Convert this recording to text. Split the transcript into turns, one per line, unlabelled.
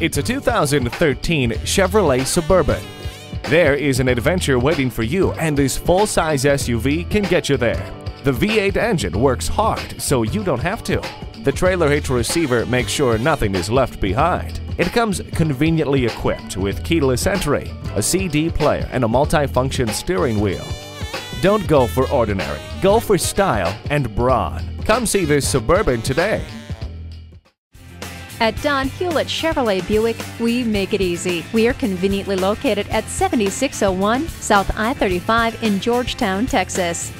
It's a 2013 Chevrolet Suburban. There is an adventure waiting for you, and this full size SUV can get you there. The V8 engine works hard, so you don't have to. The trailer hitch receiver makes sure nothing is left behind. It comes conveniently equipped with keyless entry, a CD player, and a multi-function steering wheel. Don't go for ordinary, go for style and brawn. Come see this Suburban today.
At Don Hewlett Chevrolet Buick, we make it easy. We are conveniently located at 7601 South I 35 in Georgetown, Texas.